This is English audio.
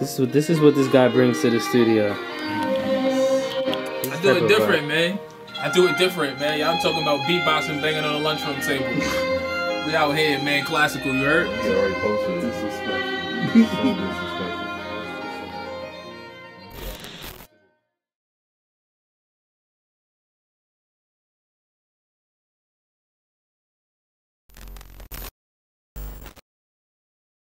This is what this is what this guy brings to the studio. I do it different, man. I do it different, man. Y'all talking about beatboxing, banging on the lunchroom table. we out here, man. Classical, you heard? He already posted it. is